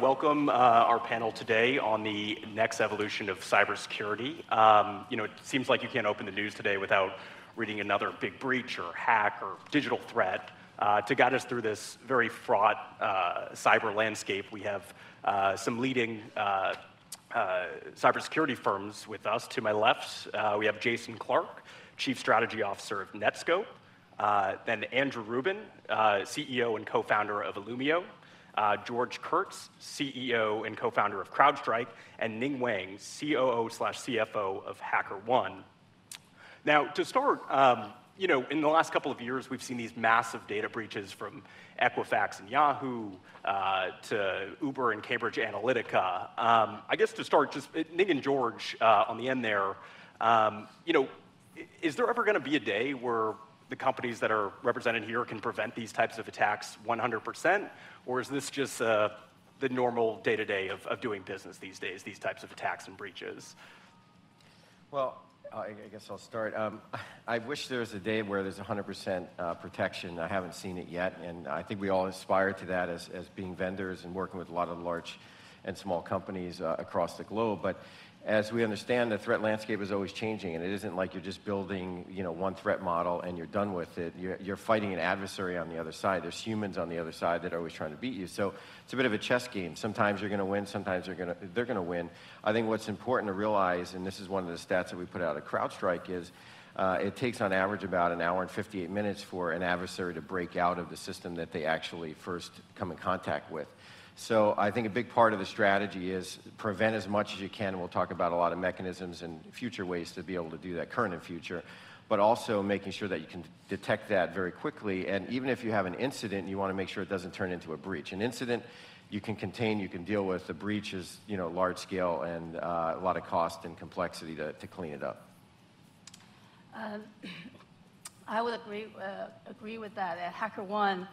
Welcome uh, our panel today on the next evolution of cybersecurity. Um, you know, it seems like you can't open the news today without reading another big breach or hack or digital threat. Uh, to guide us through this very fraught uh, cyber landscape, we have uh, some leading uh, uh, cybersecurity firms with us. To my left, we have Jason Clark, Chief Strategy Officer of Netskope. then Andrew Rubin, CEO and co-founder of Illumio uh, George Kurtz, CEO and co-founder of CrowdStrike, and Ning Wang, COO slash CFO of HackerOne. Now, to start, um, you know, in the last couple of years, we've seen these massive data breaches from Equifax and Yahoo uh, to Uber and Cambridge Analytica. Um, I guess to start, just Ning and George uh, on the end there, um, you know, is there ever going to be a day where the companies that are represented here can prevent these types of attacks 100%? Or is this just uh, the normal day to day of doing business these days, these types of attacks and breaches? Well, I guess I'll start. Um, I wish there was a day where there's 100% uh, protection. I haven't seen it yet, and I think we all aspire to that as, as being vendors and working with a lot of large and small companies uh, across the globe. But as we understand, the threat landscape is always changing, and it isn't like you're just building, you know, one threat model and you're done with it. You're, you're, fighting an adversary on the other side. There's humans on the other side that are always trying to beat you. So it's a bit of a chess game. Sometimes you're going to win, sometimes you're gonna, they're going to win. I think what's important to realize, and this is one of the stats that we put out at CrowdStrike, is uh, it takes on average about an hour and 58 minutes for an adversary to break out of the system that they actually first come in contact with. So I think a big part of the strategy is prevent as much as you can. We'll talk about a lot of mechanisms and future ways to be able to do that, current and future, but also making sure that you can detect that very quickly. And even if you have an incident, you want to make sure it doesn't turn into a breach. An incident you can contain, you can deal with. The breach is, you know, large scale and uh, a lot of cost and complexity to, to clean it up. Um, I would agree, uh, agree with that. At HackerOne,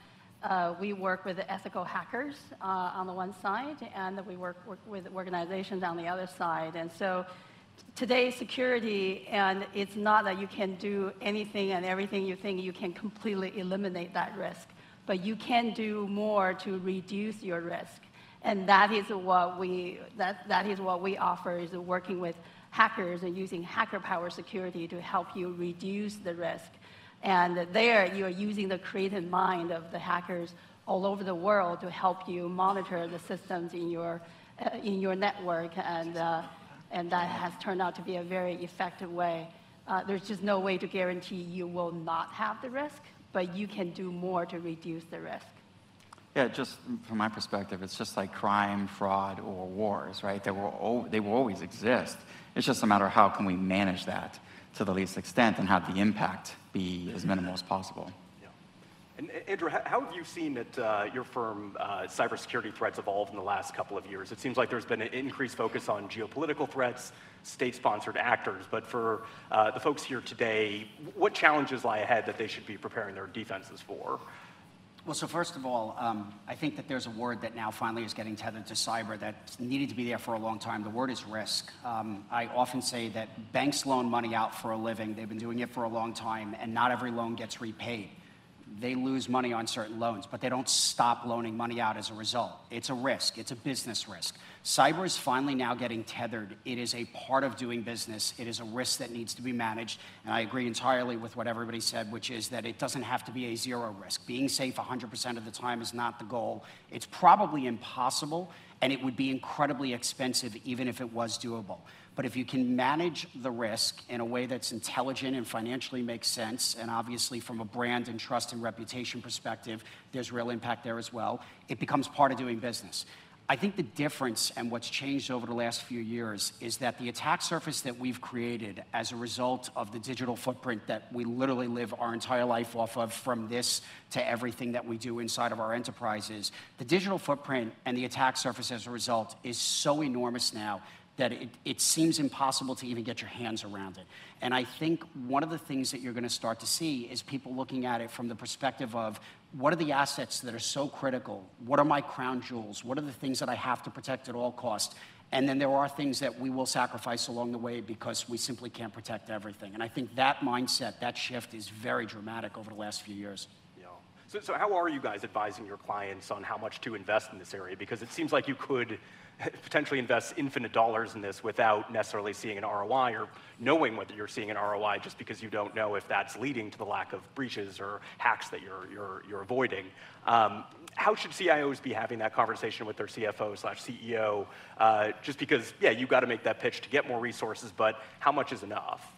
uh, we work with ethical hackers uh, on the one side, and we work, work, with organizations on the other side. And so today's security, and it's not that you can do anything and everything you think you can completely eliminate that risk, but you can do more to reduce your risk. And that is what we, that, that is what we offer, is working with hackers and using hacker power security to help you reduce the risk. And there, you are using the creative mind of the hackers all over the world to help you monitor the systems in your, uh, in your network. And, uh, and that has turned out to be a very effective way. Uh, there's just no way to guarantee you will not have the risk, but you can do more to reduce the risk. Yeah, just from my perspective, it's just like crime, fraud, or wars, right? They will, they will always exist. It's just a matter of how can we manage that to the least extent and have the impact be as minimal as possible. And Andrew, how have you seen that uh, your firm uh, cybersecurity threats evolve in the last couple of years? It seems like there's been an increased focus on geopolitical threats, state-sponsored actors. But for uh, the folks here today, what challenges lie ahead that they should be preparing their defenses for? Well, so first of all, um, I think that there's a word that now finally is getting tethered to cyber that needed to be there for a long time. The word is risk. Um, I often say that banks loan money out for a living. They've been doing it for a long time, and not every loan gets repaid they lose money on certain loans, but they don't stop loaning money out as a result. It's a risk, it's a business risk. Cyber is finally now getting tethered. It is a part of doing business, it is a risk that needs to be managed. And I agree entirely with what everybody said, which is that it doesn't have to be a zero risk. Being safe 100% of the time is not the goal. It's probably impossible, and it would be incredibly expensive even if it was doable. But if you can manage the risk in a way that's intelligent and financially makes sense, and obviously from a brand and trust and reputation perspective, there's real impact there as well, it becomes part of doing business. I think the difference and what's changed over the last few years is that the attack surface that we've created as a result of the digital footprint that we literally live our entire life off of, from this to everything that we do inside of our enterprises, the digital footprint and the attack surface as a result is so enormous now that it, it seems impossible to even get your hands around it. And I think one of the things that you're going to start to see is people looking at it from the perspective of what are the assets that are so critical? What are my crown jewels? What are the things that I have to protect at all costs? And then there are things that we will sacrifice along the way because we simply can't protect everything. And I think that mindset, that shift is very dramatic over the last few years. So, so how are you guys advising your clients on how much to invest in this area? Because it seems like you could potentially invest infinite dollars in this without necessarily seeing an ROI or knowing whether you're seeing an ROI just because you don't know if that's leading to the lack of breaches or hacks that you're, you're, you're avoiding. Um, how should CIOs be having that conversation with their CFO slash CEO? Uh, just because, yeah, you've got to make that pitch to get more resources, but how much is enough?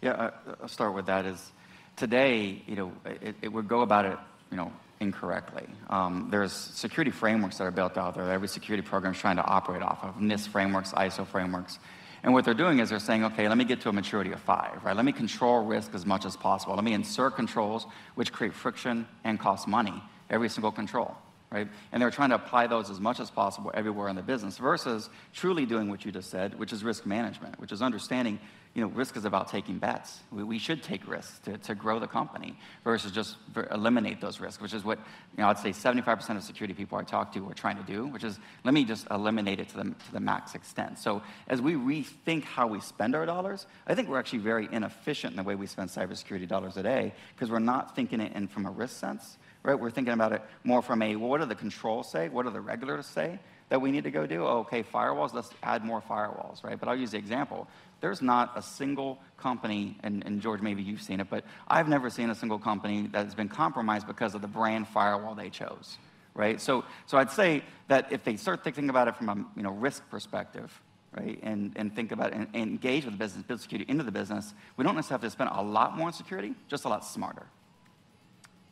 Yeah, I'll start with that is today, you know, it, it would go about it, you know, incorrectly. Um, there's security frameworks that are built out there that every security program is trying to operate off of, NIST frameworks, ISO frameworks. And what they're doing is they're saying, okay, let me get to a maturity of five, right? Let me control risk as much as possible. Let me insert controls which create friction and cost money, every single control right? And they're trying to apply those as much as possible everywhere in the business versus truly doing what you just said, which is risk management, which is understanding, you know, risk is about taking bets. We, we should take risks to, to grow the company versus just eliminate those risks, which is what, you know, I'd say 75% of security people I talk to are trying to do, which is let me just eliminate it to the, to the max extent. So as we rethink how we spend our dollars, I think we're actually very inefficient in the way we spend cybersecurity dollars today because we're not thinking it in from a risk sense right? We're thinking about it more from a well, what do the controls say? What do the regulators say that we need to go do? Oh, okay, firewalls, let's add more firewalls, right? But I'll use the example. There's not a single company, and, and George, maybe you've seen it, but I've never seen a single company that has been compromised because of the brand firewall they chose, right? So, so I'd say that if they start thinking about it from a you know, risk perspective, right, and, and think about and, and engage with the business, build security into the business, we don't necessarily have to spend a lot more on security, just a lot smarter.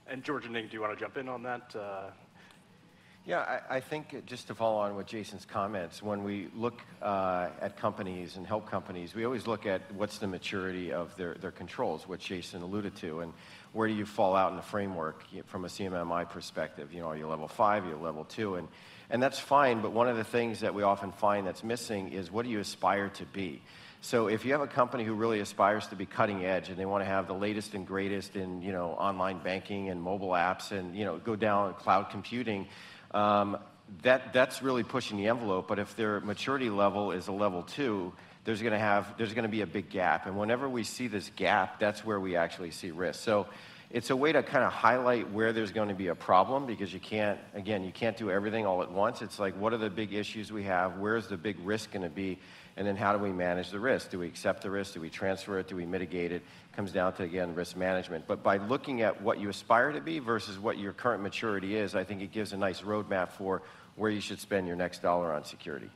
And George and Ning, do you want to jump in on that? Uh... Yeah, I, I, think just to follow on with Jason's comments, when we look uh, at companies and help companies, we always look at what's the maturity of their, their controls, which Jason alluded to, and where do you fall out in the framework from a CMMI perspective? You know, are you level five, are you level two? And, and that's fine, but one of the things that we often find that's missing is what do you aspire to be? So if you have a company who really aspires to be cutting edge and they want to have the latest and greatest in you know online banking and mobile apps and you know go down cloud computing, um, that that's really pushing the envelope. But if their maturity level is a level two, there's going to have there's going to be a big gap. And whenever we see this gap, that's where we actually see risk. So it's a way to kind of highlight where there's going to be a problem because you can't again you can't do everything all at once it's like what are the big issues we have where's the big risk going to be and then how do we manage the risk? Do we accept the risk? Do we transfer it? Do we mitigate it? Comes down to, again, risk management. But by looking at what you aspire to be versus what your current maturity is, I think it gives a nice roadmap for where you should spend your next dollar on security.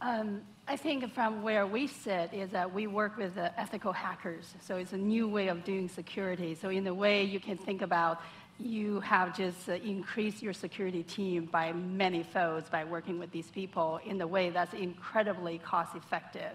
Um, I think from where we sit is that we work with the ethical hackers. So it's a new way of doing security. So in a way, you can think about you have just uh, increased your security team by many folds by working with these people in a way that's incredibly cost effective.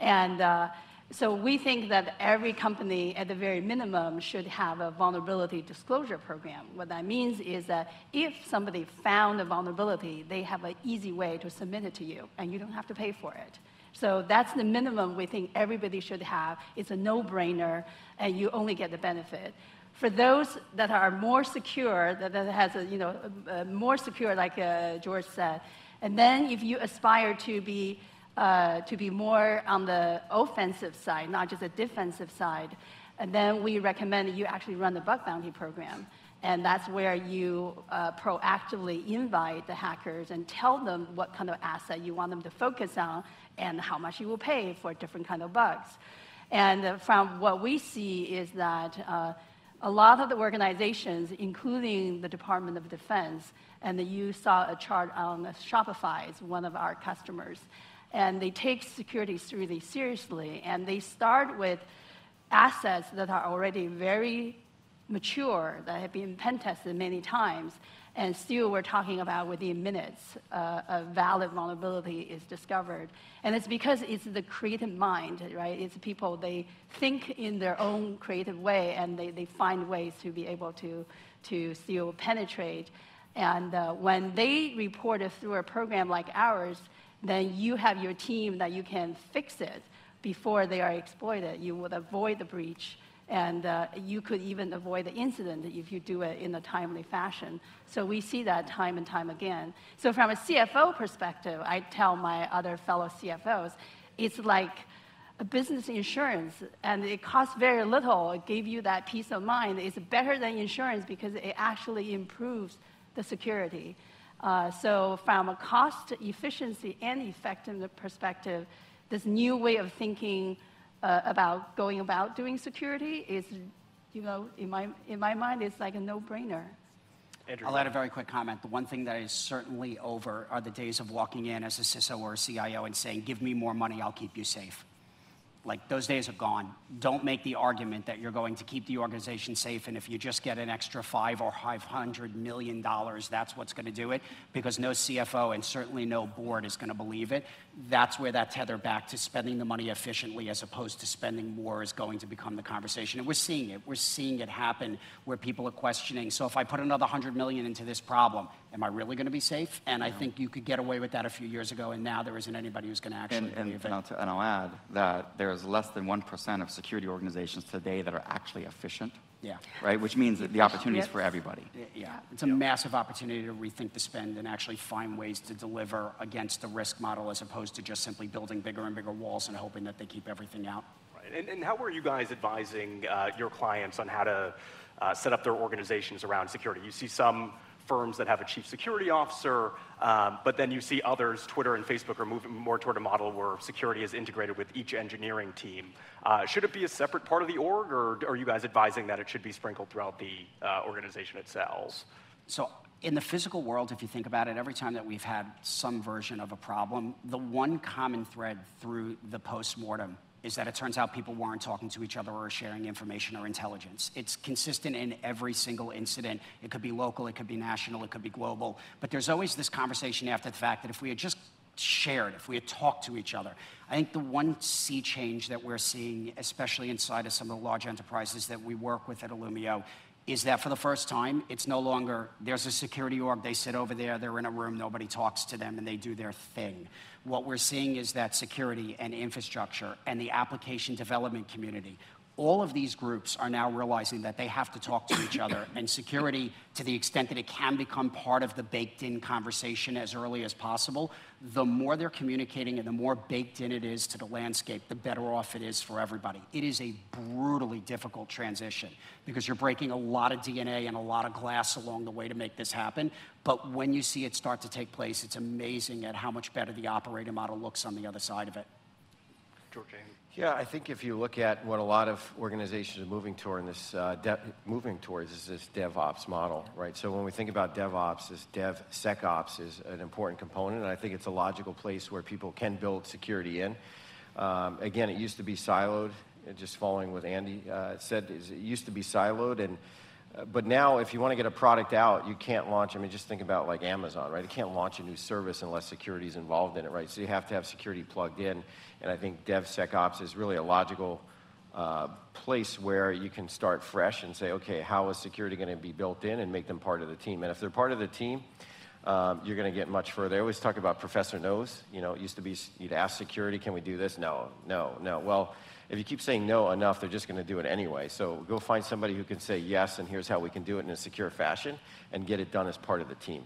And uh, so we think that every company, at the very minimum, should have a vulnerability disclosure program. What that means is that if somebody found a vulnerability, they have an easy way to submit it to you, and you don't have to pay for it. So that's the minimum we think everybody should have. It's a no-brainer, and you only get the benefit. For those that are more secure, that, that has a, you know, a, a more secure, like uh, George said, and then if you aspire to be, uh, to be more on the offensive side, not just a defensive side, and then we recommend that you actually run the bug bounty program. And that's where you uh, proactively invite the hackers and tell them what kind of asset you want them to focus on and how much you will pay for different kind of bugs. And uh, from what we see is that uh, a lot of the organizations, including the Department of Defense, and the, you saw a chart on Shopify, is one of our customers, and they take security really seriously, and they start with assets that are already very mature, that have been pen tested many times, and still we're talking about within minutes uh, a valid vulnerability is discovered. And it's because it's the creative mind, right? It's people, they think in their own creative way and they, they find ways to be able to, to still penetrate. And uh, when they report it through a program like ours, then you have your team that you can fix it before they are exploited. You would avoid the breach and uh, you could even avoid the incident if you do it in a timely fashion. So we see that time and time again. So from a CFO perspective, I tell my other fellow CFOs, it's like a business insurance, and it costs very little. It gave you that peace of mind. It's better than insurance because it actually improves the security. Uh, so from a cost efficiency and effectiveness perspective, this new way of thinking uh, about going about doing security is, you know, in my, in my mind, it's like a no-brainer. Andrew, I'll add a very quick comment. The one thing that is certainly over are the days of walking in as a CISO or a CIO and saying, give me more money, I'll keep you safe. Like those days are gone. Don't make the argument that you're going to keep the organization safe, and if you just get an extra five or five hundred million dollars, that's what's going to do it. Because no CFO and certainly no board is going to believe it. That's where that tether back to spending the money efficiently as opposed to spending more is going to become the conversation. And we're seeing it. We're seeing it happen where people are questioning. So if I put another hundred million into this problem, am I really going to be safe? And I think you could get away with that a few years ago, and now there isn't anybody who's going to actually And, and, it. and, I'll, t- and I'll add that there's less than 1% of security organizations today that are actually efficient, Yeah. right? Which means that the opportunity is for everybody. Yeah, it's a massive opportunity to rethink the spend and actually find ways to deliver against the risk model as opposed to just simply building bigger and bigger walls and hoping that they keep everything out. Right. And, and how are you guys advising uh, your clients on how to uh, set up their organizations around security? You see some firms that have a chief security officer, um, but then you see others, Twitter and Facebook, are moving more toward a model where security is integrated with each engineering team. Uh, should it be a separate part of the org, or are you guys advising that it should be sprinkled throughout the uh, organization itself? So in the physical world, if you think about it, every time that we've had some version of a problem, the one common thread through the post-mortem is that it turns out people weren't talking to each other or sharing information or intelligence. It's consistent in every single incident. It could be local, it could be national, it could be global. But there's always this conversation after the fact that if we had just shared, if we had talked to each other. I think the one sea change that we're seeing, especially inside of some of the large enterprises that we work with at Illumio, is that for the first time, it's no longer there's a security org, they sit over there, they're in a room, nobody talks to them, and they do their thing. What we're seeing is that security and infrastructure and the application development community, all of these groups are now realizing that they have to talk to each other, and security, to the extent that it can become part of the baked in conversation as early as possible, the more they're communicating and the more baked in it is to the landscape, the better off it is for everybody. It is a brutally difficult transition because you're breaking a lot of DNA and a lot of glass along the way to make this happen. But when you see it start to take place, it's amazing at how much better the operating model looks on the other side of it. Yeah, I think if you look at what a lot of organizations are moving toward in this, uh, moving towards is this DevOps model, right? So when we think about DevOps, this DevSecOps is an important component, and I think it's a logical place where people can build security in. Um, again, it used to be siloed. Just following what Andy uh, said, it used to be siloed, and but now if you want to get a product out, you can't launch. I mean, just think about like Amazon, right? It can't launch a new service unless security is involved in it, right? So you have to have security plugged in, and I think DevSecOps is really a logical uh, place where you can start fresh and say, okay, how is security going to be built in and make them part of the team? And if they're part of the team, um, you're going to get much further. I always talk about Professor Knows. You know, it used to be you'd ask security, can we do this? No, no, no. Well, if you keep saying no enough, they're just going to do it anyway. So go find somebody who can say yes, and here's how we can do it in a secure fashion, and get it done as part of the team.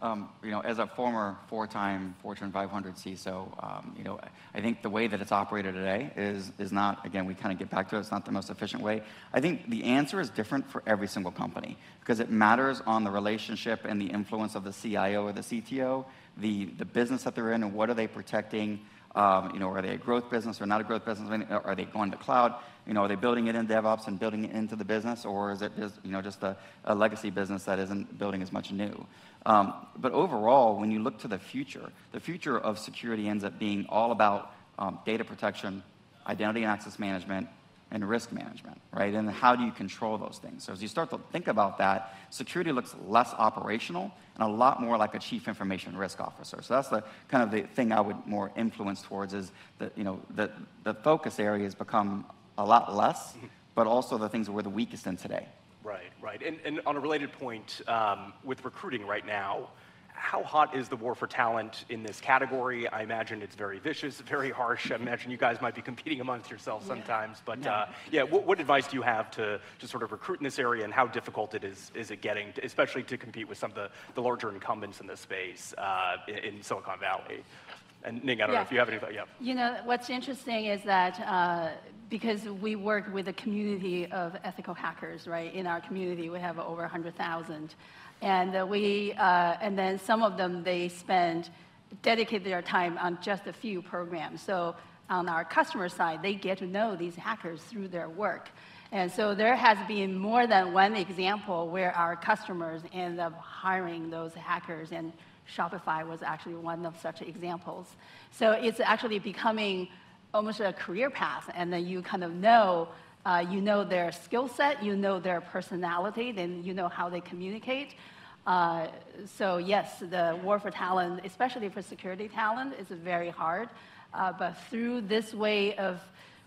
Um, you know, as a former four-time Fortune 500 CISO, um, you know, I think the way that it's operated today is is not. Again, we kind of get back to it. It's not the most efficient way. I think the answer is different for every single company because it matters on the relationship and the influence of the CIO or the CTO, the the business that they're in, and what are they protecting. Um, you know, are they a growth business or not a growth business? Are they going to cloud? You know, are they building it in DevOps and building it into the business, or is it just, you know, just a, a legacy business that isn't building as much new? Um, but overall, when you look to the future, the future of security ends up being all about um, data protection, identity and access management, and risk management, right? And how do you control those things? So as you start to think about that, security looks less operational and a lot more like a chief information risk officer. So that's the kind of the thing I would more influence towards is that, you know, the, the focus areas become a lot less, but also the things that we're the weakest in today. Right, right. And, and on a related point, um, with recruiting right now, how hot is the war for talent in this category? I imagine it's very vicious, very harsh. I imagine you guys might be competing amongst yourselves sometimes. But uh, yeah, what, what advice do you have to, to sort of recruit in this area and how difficult it is, is it getting, to, especially to compete with some of the, the larger incumbents in this space uh, in, in Silicon Valley? And Ning, I don't know if you have any, yeah. You know, what's interesting is that uh, because we work with a community of ethical hackers, right? In our community, we have over 100,000. And uh, we, uh, and then some of them, they spend, dedicate their time on just a few programs. So on our customer side, they get to know these hackers through their work. And so there has been more than one example where our customers end up hiring those hackers, and Shopify was actually one of such examples. So it's actually becoming almost a career path, and then you kind of know, uh, you know their skill set, you know their personality, then you know how they communicate. Uh, so yes, the war for talent, especially for security talent, is very hard. Uh, but through this way of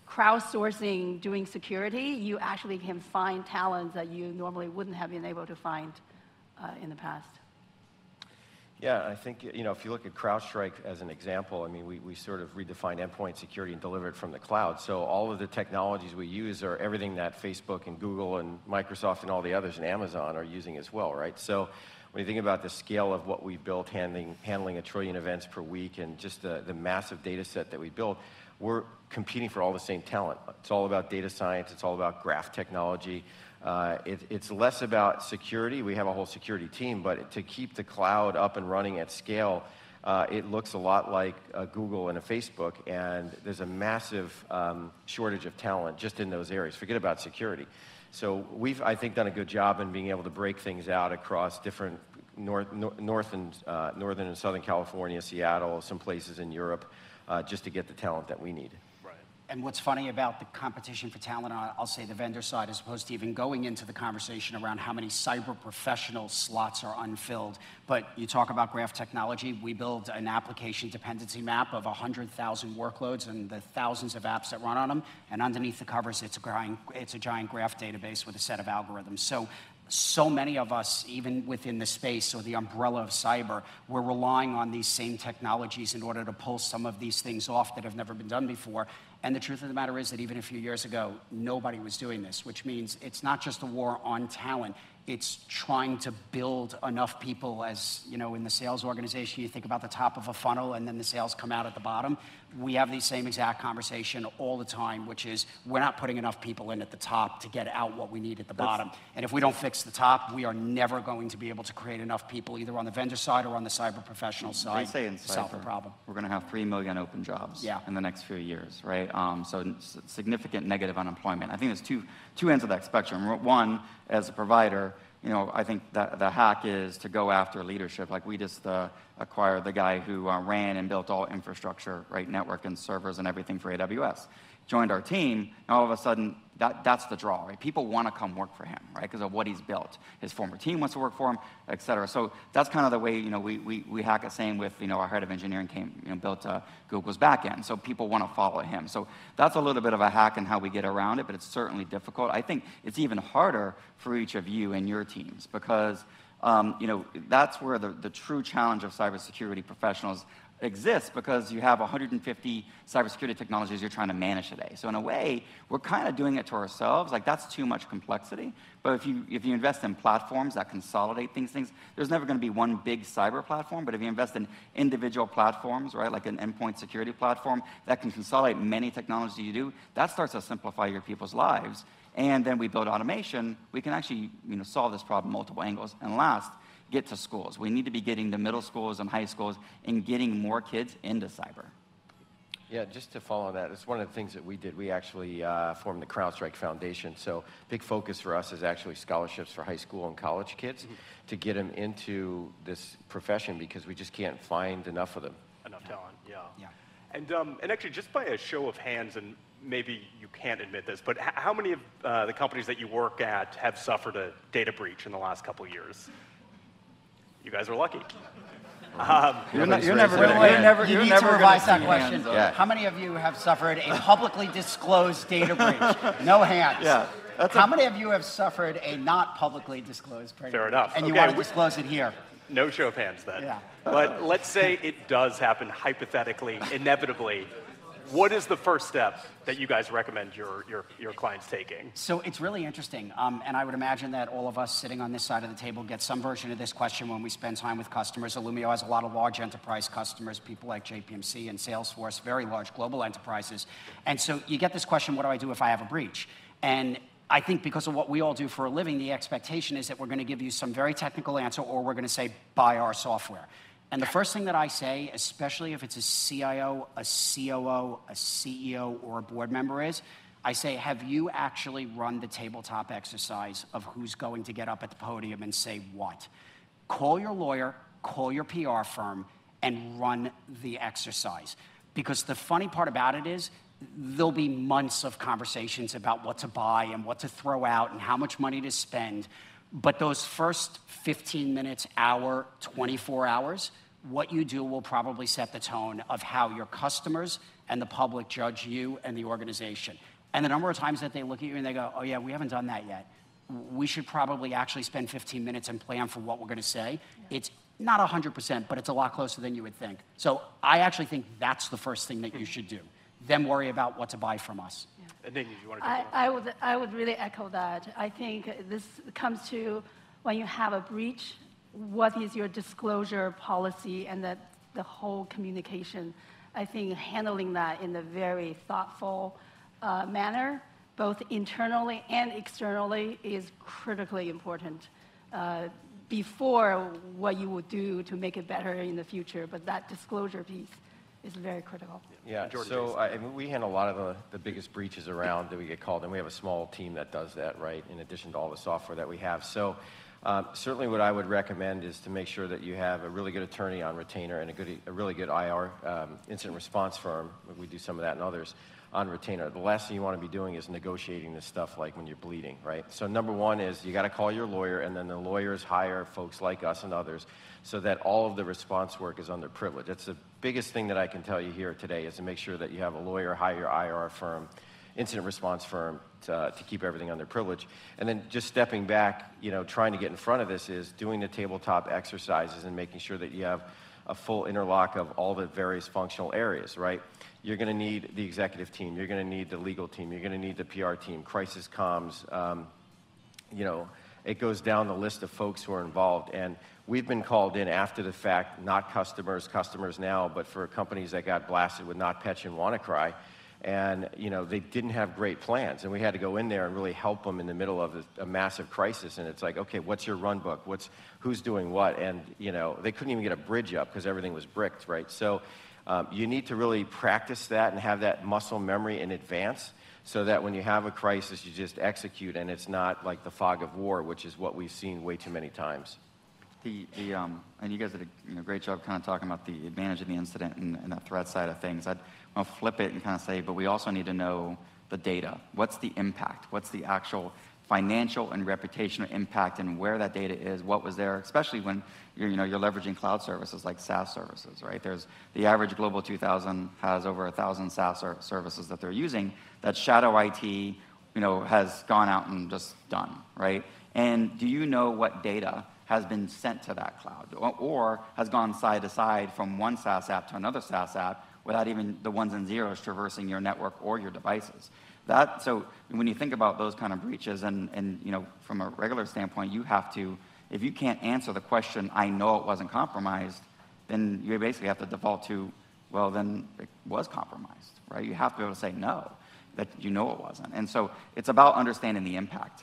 crowdsourcing doing security, you actually can find talents that you normally wouldn't have been able to find uh, in the past. Yeah, I think, you know, if you look at CrowdStrike as an example, I mean, we, we sort of redefined endpoint security and delivered from the cloud. So all of the technologies we use are everything that Facebook and Google and Microsoft and all the others and Amazon are using as well, right? So when you think about the scale of what we've built, handling, handling a trillion events per week and just the, the massive data set that we built, we're competing for all the same talent. It's all about data science, it's all about graph technology. Uh, it, it's less about security. We have a whole security team, but to keep the cloud up and running at scale, uh, it looks a lot like a Google and a Facebook, and there's a massive um, shortage of talent just in those areas. Forget about security. So we've, I think, done a good job in being able to break things out across different north, nor, north and uh, northern and southern California, Seattle, some places in Europe, uh, just to get the talent that we need. And what's funny about the competition for talent I'll say the vendor side, as opposed to even going into the conversation around how many cyber professional slots are unfilled. But you talk about graph technology, we build an application dependency map of 100,000 workloads and the thousands of apps that run on them. And underneath the covers, it's a giant, it's a giant graph database with a set of algorithms. So so many of us, even within the space or the umbrella of cyber, we're relying on these same technologies in order to pull some of these things off that have never been done before. And the truth of the matter is that even a few years ago, nobody was doing this, which means it's not just a war on talent. It's trying to build enough people as, you know, in the sales organization, you think about the top of a funnel and then the sales come out at the bottom. We have the same exact conversation all the time, which is we're not putting enough people in at the top to get out what we need at the bottom. And if we don't fix the top, we are never going to be able to create enough people either on the vendor side or on the cyber professional They side say in to solve the problem we're going to have 3 million open jobs Yeah. in the next few years, right? Um, so significant negative unemployment. I think there's two, two ends of that spectrum. One, as a provider, you know, I think that the hack is to go after leadership. Like we just uh, acquired the guy who uh, ran and built all infrastructure, right, network and servers and everything for AWS. Joined our team, and all of a sudden, that, that's the draw, right? People want to come work for him, right, because of what he's built. His former team wants to work for him, et cetera. So that's kind of the way, you know, we, we, we hack it. Same with, you know, our head of engineering came, you know, built uh, Google's backend. So people want to follow him. So that's a little bit of a hack in how we get around it, but it's certainly difficult. I think it's even harder for each of you and your teams because, um, you know, that's where the, the true challenge of cybersecurity professionals exists because you have 150 cybersecurity technologies you're trying to manage today. So in a way, we're kind of doing it to ourselves. Like that's too much complexity. But if you if you invest in platforms that consolidate things, things there's never going to be one big cyber platform. But if you invest in individual platforms, right, like an endpoint security platform that can consolidate many technologies you do, that starts to simplify your people's lives. And then we build automation. We can actually you know solve this problem multiple angles. And last, get to schools. We need to be getting to middle schools and high schools and getting more kids into cyber. Yeah, just to follow that, it's one of the things that we did. We actually uh, formed the CrowdStrike Foundation. So, big focus for us is actually scholarships for high school and college kids to get them into this profession because we just can't find enough of them. Enough talent, yeah. Yeah. And, um, and actually, just by a show of hands, and maybe you can't admit this, but h- how many of uh, the companies that you work at have suffered a data breach in the last couple of years? You guys were lucky. Um, You're, not, you're never, their gonna, you're never, you you're need never to revise that question. Yeah. How many of you have suffered a publicly disclosed data breach? No hands. Yeah, that's How a- many of you have suffered a not publicly disclosed breach? Fair enough. And you Okay, want to we- disclose it here? no show of hands then. Yeah. But let's say it does happen hypothetically, inevitably. What is the first step that you guys recommend your, your, your clients taking? So it's really interesting. Um, and I would imagine that all of us sitting on this side of the table get some version of this question when we spend time with customers. Illumio has a lot of large enterprise customers, people like JPMC and Salesforce, very large global enterprises. And so you get this question what do I do if I have a breach? And I think because of what we all do for a living, the expectation is that we're going to give you some very technical answer or we're going to say, buy our software. And the first thing that I say, especially if it's a CIO, a COO, a CEO, or a board member, is I say, have you actually run the tabletop exercise of who's going to get up at the podium and say what? Call your lawyer, call your PR firm, and run the exercise. Because the funny part about it is, there'll be months of conversations about what to buy and what to throw out and how much money to spend. But those first 15 minutes, hour, 24 hours, what you do will probably set the tone of how your customers and the public judge you and the organization. And the number of times that they look at you and they go, oh, yeah, we haven't done that yet. We should probably actually spend 15 minutes and plan for what we're going to say. Yeah. It's not 100%, but it's a lot closer than you would think. So I actually think that's the first thing that you should do. Then worry about what to buy from us. Yeah. And then you want to I, I, would, I would really echo that. I think this comes to when you have a breach, what is your disclosure policy and that the whole communication. I think handling that in a very thoughtful uh, manner, both internally and externally, is critically important. Uh, before what you would do to make it better in the future, but that disclosure piece is very critical. Yeah, so I mean, we handle a lot of the, the biggest breaches around that we get called, and we have a small team that does that, right, in addition to all the software that we have. So um, certainly what I would recommend is to make sure that you have a really good attorney on retainer and a, good, a really good IR um, incident response firm. We do some of that and others on retainer. The last thing you want to be doing is negotiating this stuff like when you're bleeding, right? So number one is you got to call your lawyer, and then the lawyers hire folks like us and others so that all of the response work is under privilege. That's the biggest thing that I can tell you here today is to make sure that you have a lawyer, hire your IR firm, incident response firm to, to keep everything under privilege. And then just stepping back, you know, trying to get in front of this is doing the tabletop exercises and making sure that you have a full interlock of all the various functional areas, right? You're going to need the executive team. You're going to need the legal team. You're going to need the PR team, crisis comms. Um, you know, it goes down the list of folks who are involved. And we've been called in after the fact, not customers, customers now, but for companies that got blasted with NotPetya and WannaCry and you know they didn't have great plans. And we had to go in there and really help them in the middle of a, a, massive crisis. And it's like okay what's your run book? What's who's doing what? And you know they couldn't even get a bridge up because everything was bricked right? So um, you need to really practice that and have that muscle memory in advance so that when you have a crisis you just execute and it's not like the fog of war which is what we've seen way too many times. The, the, um, and you guys did a you know, great job kind of talking about the advantage of the incident and, and the threat side of things. I'd to flip it and kind of say, but we also need to know the data. What's the impact? What's the actual financial and reputational impact and where that data is, what was there, especially when you're, you know, you're leveraging cloud services like SaaS services, right? There's the average Global 2000 has over a thousand SaaS services that they're using. That shadow IT, you know, has gone out and just done, right? And do you know what data has been sent to that cloud or has gone side to side from one SaaS app to another SaaS app without even the ones and zeros traversing your network or your devices. That, so when you think about those kind of breaches and, and you know, from a regular standpoint, you have to, if you can't answer the question, I know it wasn't compromised, then you basically have to default to, well, then it was compromised, right? You have to be able to say no, that you know it wasn't. And so it's about understanding the impact.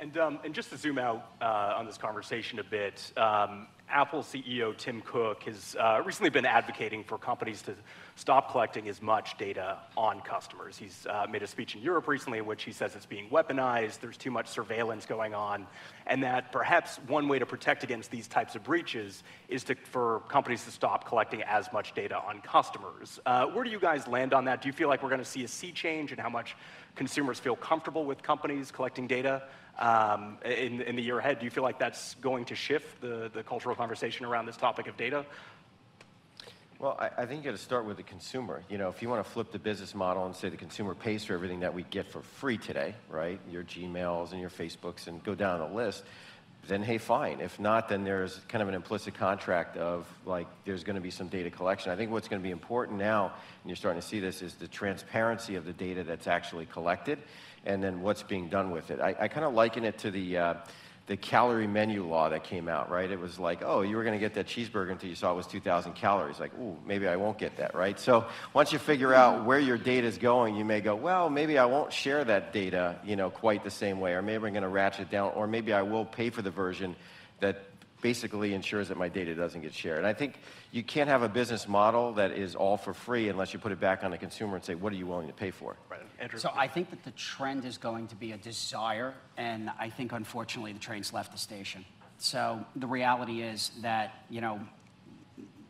And, um, and just to zoom out uh, on this conversation a bit, um, Apple CEO Tim Cook has uh, recently been advocating for companies to stop collecting as much data on customers. He's uh, made a speech in Europe recently in which he says it's being weaponized, there's too much surveillance going on, and that perhaps one way to protect against these types of breaches is to, for companies to stop collecting as much data on customers. Uh, where do you guys land on that? Do you feel like we're going to see a sea change in how much consumers feel comfortable with companies collecting data? Um, in, in the year ahead. Do you feel like that's going to shift the, the cultural conversation around this topic of data? Well, I, I think you got to start with the consumer. You know, if you want to flip the business model and say the consumer pays for everything that we get for free today, right? Your Gmails and your Facebooks and go down the list. then hey, fine. If not, then there's kind of an implicit contract of like there's going to be some data collection. I think what's going to be important now, and you're starting to see this, is the transparency of the data that's actually collected, and then what's being done with it. I, I kind of liken it to the uh, the calorie menu law that came out, right? It was like, oh, you were going to get that cheeseburger until you saw it was 2,000 calories. Like, ooh, maybe I won't get that, right? So once you figure out where your data is going, you may go, well, maybe I won't share that data, you know, quite the same way, or maybe I'm going to ratchet down, or maybe I will pay for the version that basically ensures that my data doesn't get shared. And I think you can't have a business model that is all for free unless you put it back on the consumer and say, what are you willing to pay for? Right. Andrew? So I think that the trend is going to be a desire, and I think unfortunately the train's left the station. So the reality is that, you know,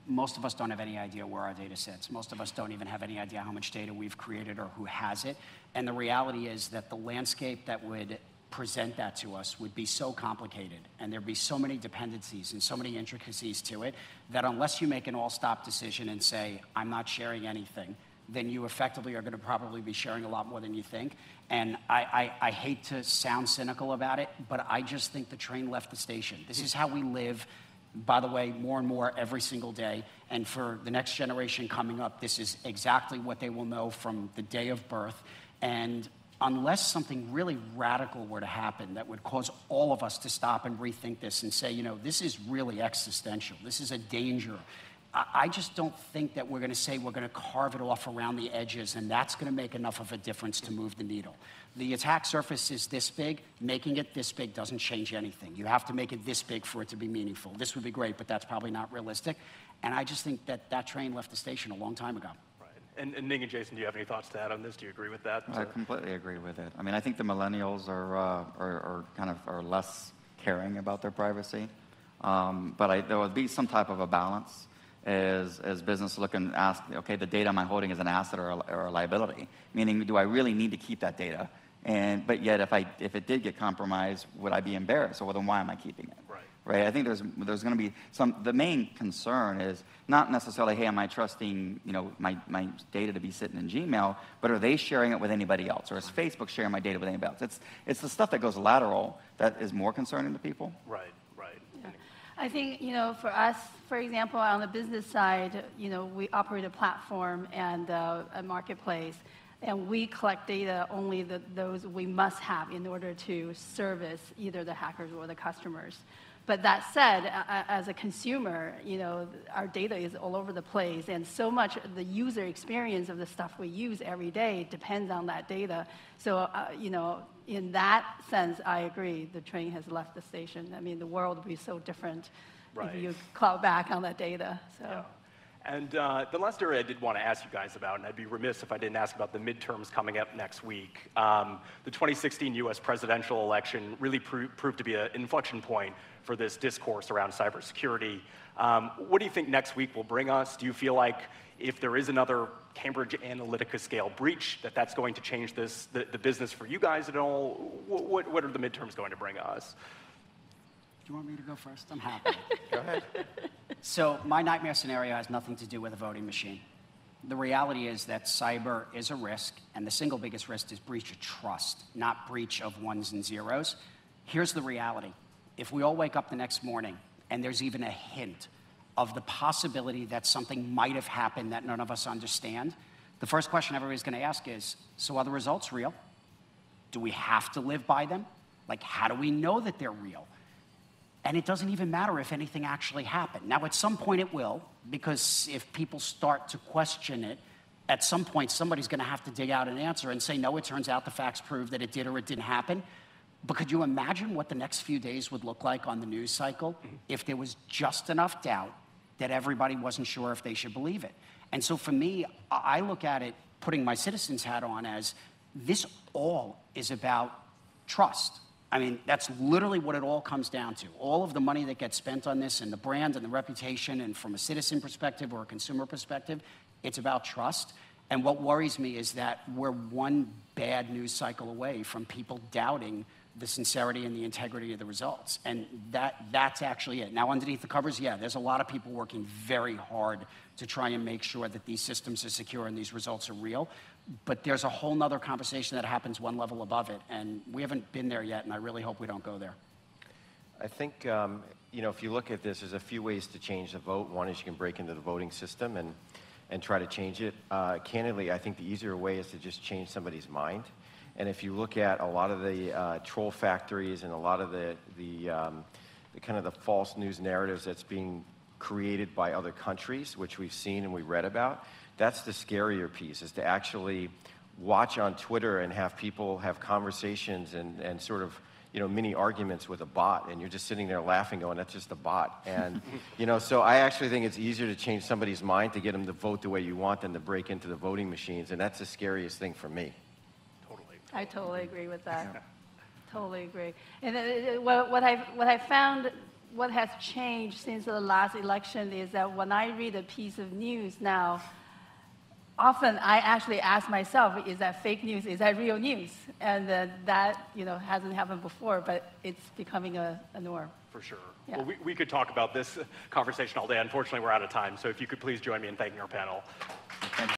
most of us don't have any idea where our data sits. Most of us don't even have any idea how much data we've created or who has it. And the reality is that the landscape that would present that to us would be so complicated and there'd be so many dependencies and so many intricacies to it that unless you make an all-stop decision and say, I'm not sharing anything, then you effectively are going to probably be sharing a lot more than you think. And I, I, I hate to sound cynical about it, but I just think the train left the station. This is how we live, by the way, more and more every single day. And for the next generation coming up, this is exactly what they will know from the day of birth. And unless something really radical were to happen that would cause all of us to stop and rethink this and say, you know, this is really existential. This is a danger. I just don't think that we're going to say we're going to carve it off around the edges and that's going to make enough of a difference to move the needle. The attack surface is this big. Making it this big doesn't change anything. You have to make it this big for it to be meaningful. This would be great, but that's probably not realistic. And I just think that that train left the station a long time ago. And, and Ning and Jason, do you have any thoughts to add on this? Do you agree with that? I completely agree with it. I mean, I think the millennials are, uh, are, are, kind of are less caring about their privacy. Um, but I, there would be some type of a balance as, as business look and ask, okay, the data I'm holding is an asset or a, or a liability? Meaning, do I really need to keep that data? And, but yet, if, I, if it did get compromised, would I be embarrassed? Or Well, then why am I keeping it? Right. Right. I think there's, there's going to be some, the main concern is not necessarily, hey, am I trusting, you know, my, my data to be sitting in Gmail, but are they sharing it with anybody else? Or is Facebook sharing my data with anybody else? It's, it's the stuff that goes lateral that is more concerning to people. Right, right. I think, you know, for us, for example, on the business side, you know, we operate a platform and uh, a marketplace, and we collect data only the, those we must have in order to service either the hackers or the customers. But that said, as a consumer, you know, our data is all over the place, and so much of the user experience of the stuff we use every day depends on that data. So, uh, you know, in that sense, I agree, the train has left the station. I mean, the world would be so different Right. if you cloud back on that data, so. Yeah. And uh, the last area I did want to ask you guys about, and I'd be remiss if I didn't ask about the midterms coming up next week. Um, the 2016 US presidential election really pro- proved to be an inflection point for this discourse around cybersecurity. Um, what do you think next week will bring us? Do you feel like if there is another Cambridge Analytica scale breach, that that's going to change this, the, the business for you guys at all? What, what, what are the midterms going to bring us? Do you want me to go first? I'm happy. Go ahead. So my nightmare scenario has nothing to do with a voting machine. The reality is that cyber is a risk, and the single biggest risk is breach of trust, not breach of ones and zeros. Here's the reality. If we all wake up the next morning and there's even a hint of the possibility that something might have happened that none of us understand, the first question everybody's going to ask is, so are the results real? Do we have to live by them? Like, how do we know that they're real? And it doesn't even matter if anything actually happened. Now, at some point it will, because if people start to question it, at some point somebody's going to have to dig out an answer and say, no, it turns out the facts prove that it did or it didn't happen. But could you imagine what the next few days would look like on the news cycle mm-hmm. if there was just enough doubt that everybody wasn't sure if they should believe it? And so for me, I I look at it, putting my citizen's hat on, as this all is about trust. I mean, that's literally what it all comes down to. All of the money that gets spent on this and the brand and the reputation, and from a citizen perspective or a consumer perspective, it's about trust. And what worries me is that we're one bad news cycle away from people doubting the sincerity and the integrity of the results. And that, that's actually it. Now, underneath the covers, yeah, there's a lot of people working very hard to try and make sure that these systems are secure and these results are real. But there's a whole nother conversation that happens one level above it. And we haven't been there yet, and I really hope we don't go there. I think, um, you know, if you look at this, there's a few ways to change the vote. One is you can break into the voting system and, and try to change it. Uh, candidly, I think the easier way is to just change somebody's mind. And if you look at a lot of the uh, troll factories and a lot of the, the, um, the kind of the false news narratives that's being created by other countries, which we've seen and we read about, that's the scarier piece, is to actually watch on Twitter and have people have conversations and, and sort of, you know, mini arguments with a bot, and you're just sitting there laughing, going, that's just a bot. And, you know, so I actually think it's easier to change somebody's mind to get them to vote the way you want than to break into the voting machines, and that's the scariest thing for me. Totally. I totally agree with that. Totally agree. And uh, uh, what what I, what I found, what has changed since the last election is that when I read a piece of news now, often I actually ask myself, is that fake news? Is that real news? And uh, that, you know, hasn't happened before, but it's becoming a, a norm. For sure. Yeah. Well, we, we could talk about this conversation all day. Unfortunately, we're out of time. So if you could please join me in thanking our panel.